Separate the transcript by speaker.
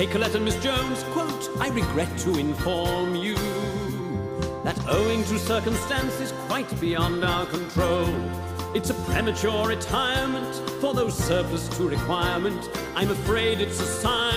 Speaker 1: Take a letter, Miss Jones. Quote, I regret to inform you that owing to circumstances quite beyond our control, it's a premature retirement for those surplus to requirement. I'm afraid it's a sign.